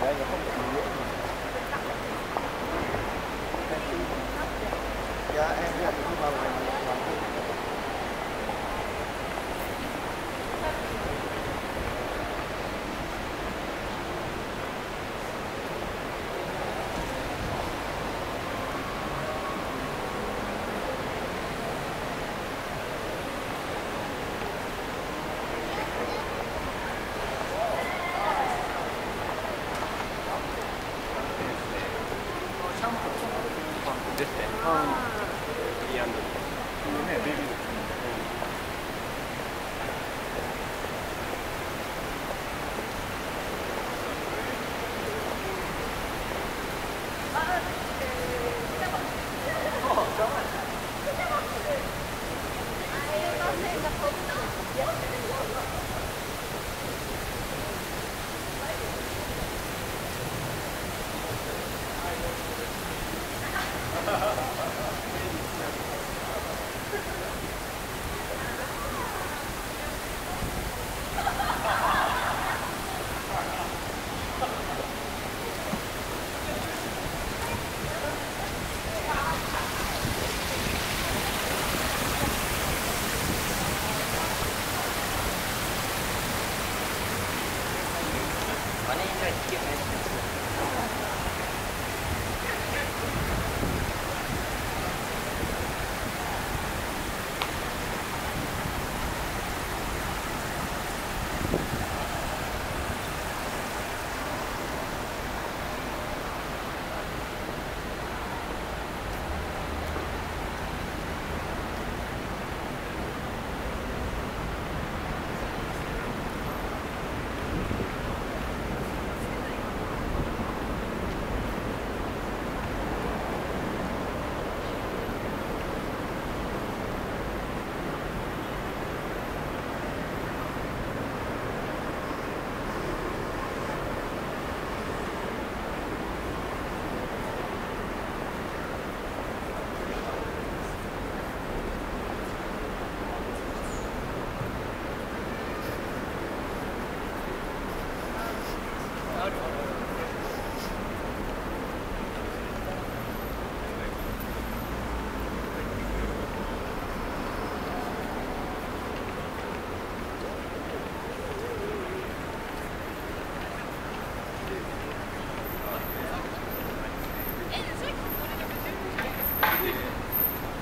Okay.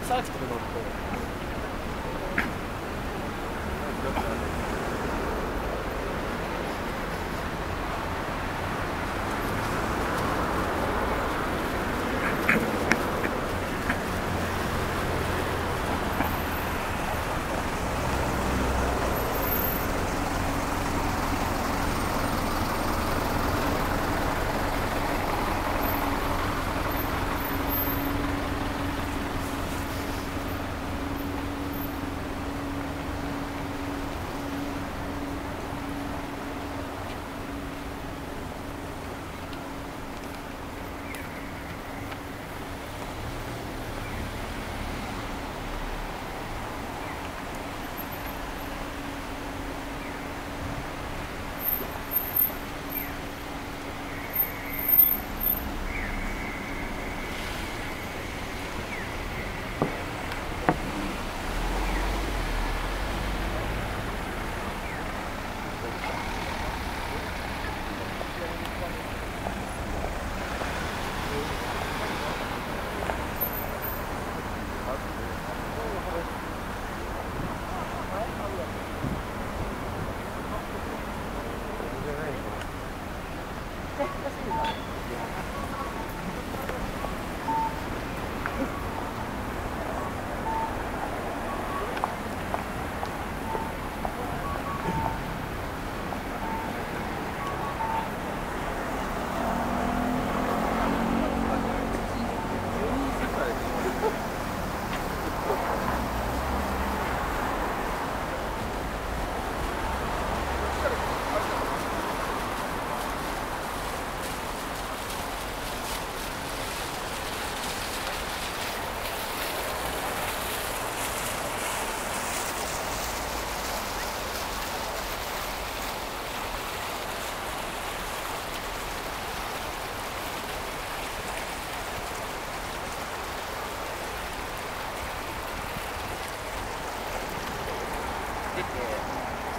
サーキットで乗ると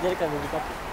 左か右かって。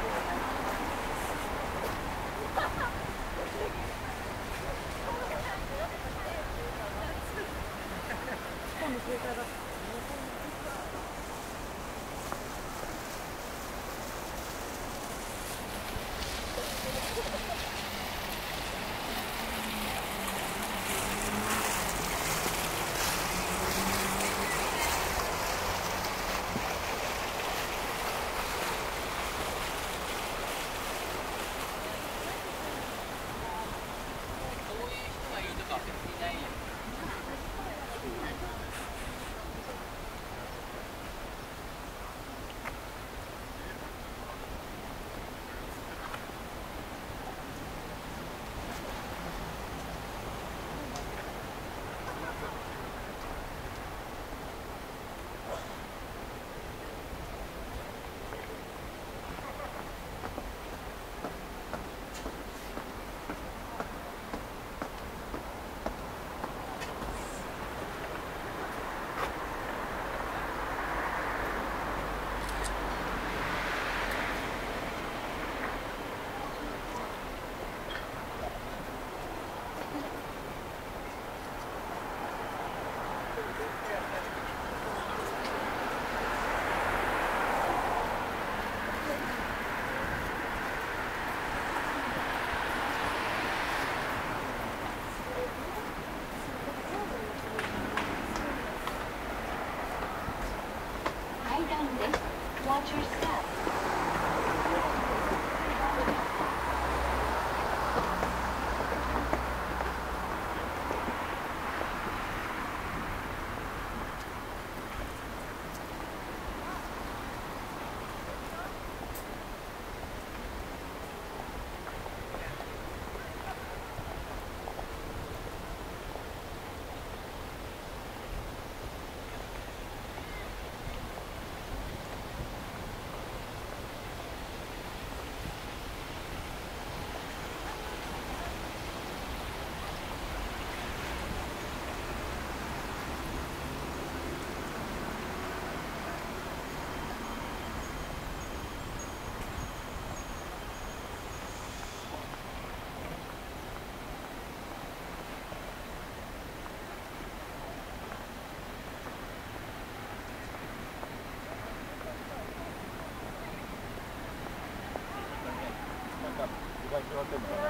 か時間決まってんのかな。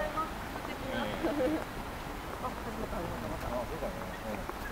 うんあ、そうだね